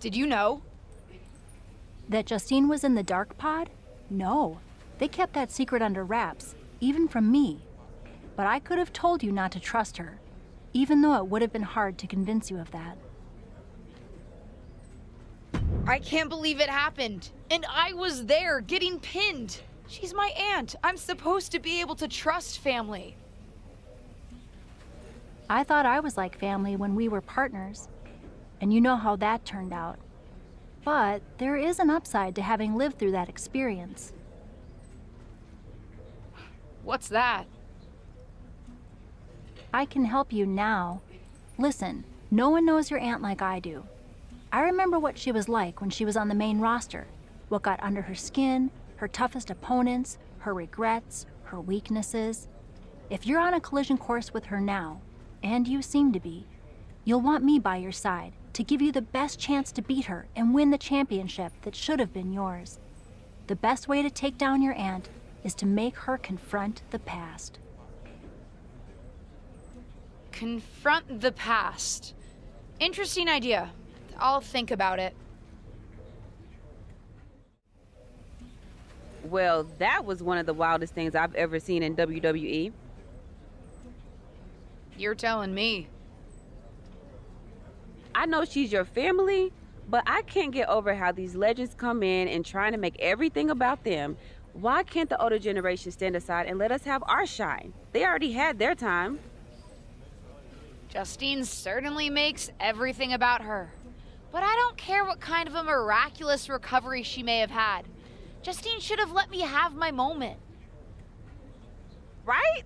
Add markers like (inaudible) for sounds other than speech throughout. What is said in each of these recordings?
Did you know? That Justine was in the dark pod? No. They kept that secret under wraps, even from me. But I could have told you not to trust her, even though it would have been hard to convince you of that. I can't believe it happened. And I was there, getting pinned. She's my aunt. I'm supposed to be able to trust family. I thought I was like family when we were partners, and you know how that turned out. But there is an upside to having lived through that experience. What's that? I can help you now. Listen, no one knows your aunt like I do. I remember what she was like when she was on the main roster, what got under her skin, her toughest opponents, her regrets, her weaknesses. If you're on a collision course with her now, and you seem to be, you'll want me by your side to give you the best chance to beat her and win the championship that should have been yours. The best way to take down your aunt is to make her confront the past. Confront the past. Interesting idea. I'll think about it. Well, that was one of the wildest things I've ever seen in WWE. You're telling me. I know she's your family, but I can't get over how these legends come in and trying to make everything about them. Why can't the older generation stand aside and let us have our shine? They already had their time. Justine certainly makes everything about her. But I don't care what kind of a miraculous recovery she may have had. Justine should have let me have my moment. Right?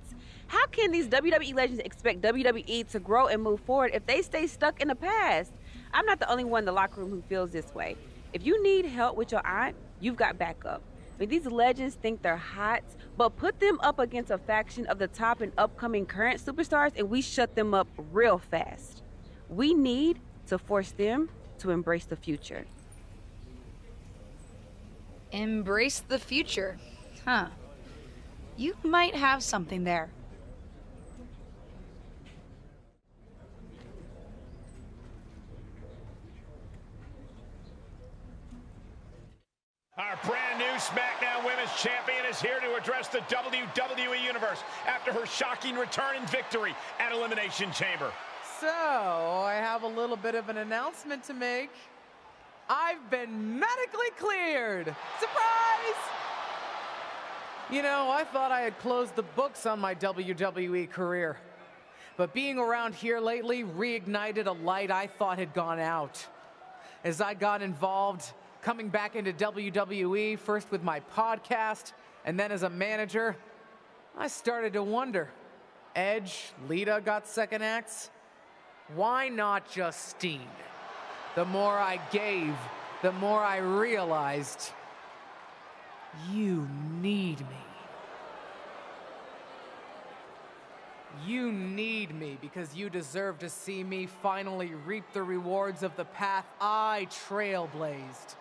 How can these WWE legends expect WWE to grow and move forward if they stay stuck in the past? I'm not the only one in the locker room who feels this way. If you need help with your aunt, you've got backup. I mean, these legends think they're hot, but put them up against a faction of the top and upcoming current superstars, and we shut them up real fast. We need to force them to embrace the future. Embrace the future. Huh. You might have something there. Our brand new SmackDown Women's Champion is here to address the WWE Universe after her shocking return and victory at Elimination Chamber. So, I have a little bit of an announcement to make. I've been medically cleared. Surprise! You know, I thought I had closed the books on my WWE career. But being around here lately reignited a light I thought had gone out. As I got involved coming back into WWE, first with my podcast, and then as a manager, I started to wonder Edge, Lita got second acts. Why not Justine? The more I gave, the more I realized you need me. You need me because you deserve to see me finally reap the rewards of the path I trailblazed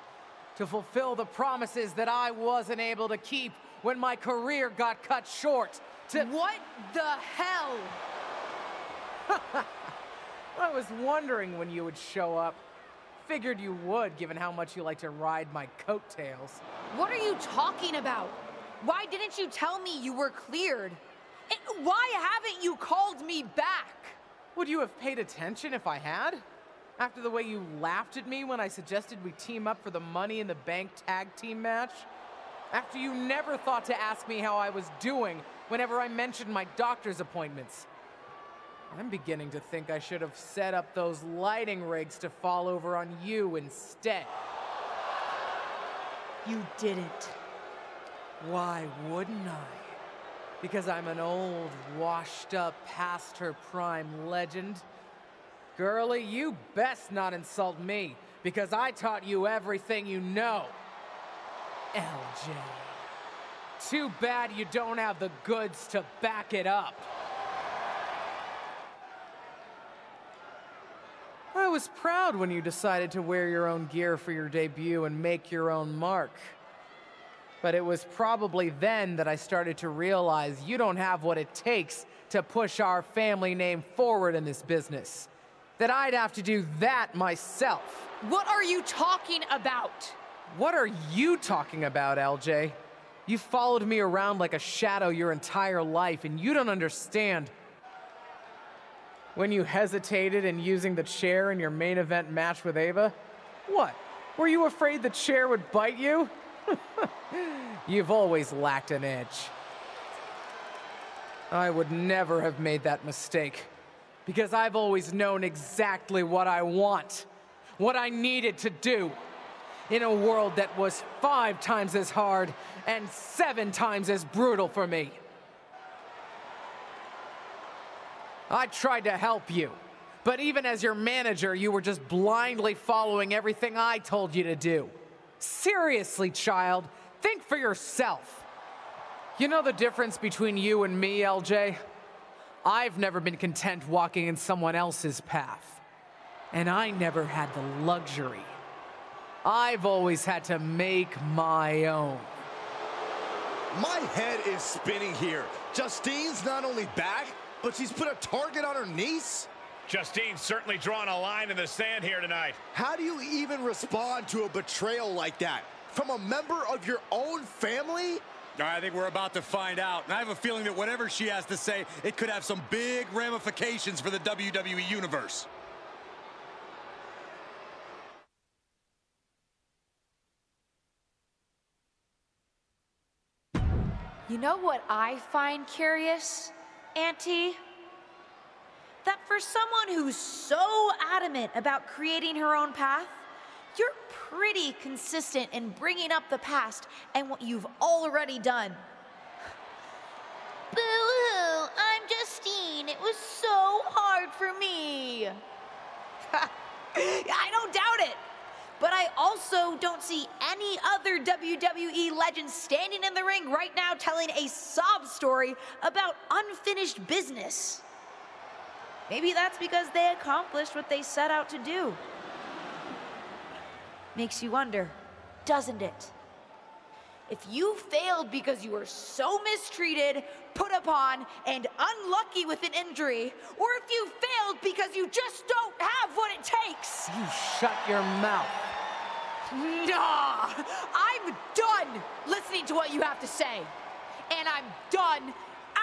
to fulfill the promises that I wasn't able to keep when my career got cut short. To What the hell? (laughs) I was wondering when you would show up. Figured you would, given how much you like to ride my coattails. What are you talking about? Why didn't you tell me you were cleared? And why haven't you called me back? Would you have paid attention if I had? After the way you laughed at me when I suggested we team up for the Money in the Bank tag team match? After you never thought to ask me how I was doing whenever I mentioned my doctor's appointments? I'm beginning to think I should have set up those lighting rigs to fall over on you instead. You didn't. Why wouldn't I? Because I'm an old, washed up, past her prime legend. Girlie, you best not insult me, because I taught you everything you know. LJ. Too bad you don't have the goods to back it up. I was proud when you decided to wear your own gear for your debut and make your own mark. But it was probably then that I started to realize you don't have what it takes to push our family name forward in this business. That I'd have to do that myself. What are you talking about? What are you talking about, LJ? You followed me around like a shadow your entire life, and you don't understand. When you hesitated in using the chair in your main event match with Ava, what? Were you afraid the chair would bite you? (laughs) You've always lacked an edge. I would never have made that mistake because I've always known exactly what I want, what I needed to do in a world that was five times as hard and seven times as brutal for me. I tried to help you, but even as your manager, you were just blindly following everything I told you to do. Seriously, child, think for yourself. You know the difference between you and me, LJ? I've never been content walking in someone else's path. And I never had the luxury. I've always had to make my own. My head is spinning here. Justine's not only back, but she's put a target on her niece? Justine's certainly drawn a line in the sand here tonight. How do you even respond to a betrayal like that? From a member of your own family? I think we're about to find out. And I have a feeling that whatever she has to say, it could have some big ramifications for the WWE Universe. You know what I find curious, Auntie? That for someone who's so adamant about creating her own path, you're pretty consistent in bringing up the past and what you've already done. Boo-hoo, I'm Justine. It was so hard for me. (laughs) I don't doubt it. But I also don't see any other WWE legends standing in the ring right now telling a sob story about unfinished business. Maybe that's because they accomplished what they set out to do. Makes you wonder, doesn't it? If you failed because you were so mistreated, put upon, and unlucky with an injury, or if you failed because you just don't have what it takes. You shut your mouth. Nah, I'm done listening to what you have to say. And I'm done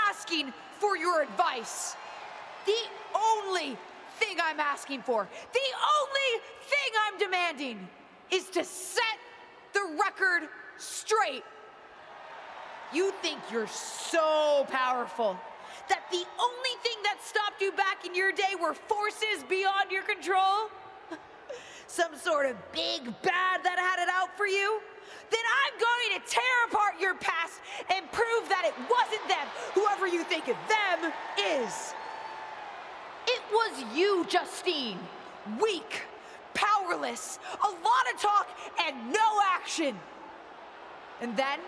asking for your advice. The only thing I'm asking for, the only thing I'm demanding is to set the record straight. You think you're so powerful that the only thing that stopped you back in your day were forces beyond your control? (laughs) Some sort of big bad that had it out for you? Then I'm going to tear apart your past and prove that it wasn't them, whoever you think of them is. It was you, Justine. Weak, a lot of talk and no action. And then,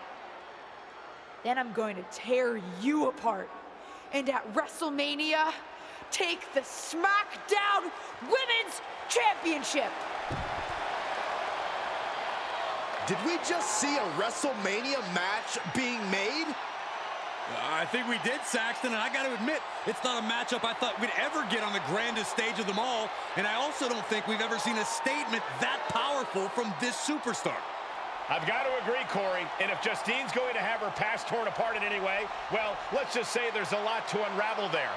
then I'm going to tear you apart. And at WrestleMania, take the SmackDown Women's Championship. Did we just see a WrestleMania match being made? Think we did, Saxton, and I got to admit, it's not a matchup I thought we'd ever get on the grandest stage of them all, and I also don't think we've ever seen a statement that powerful from this superstar. I've got to agree, Corey, and if Justine's going to have her past torn apart in any way, well, let's just say there's a lot to unravel there.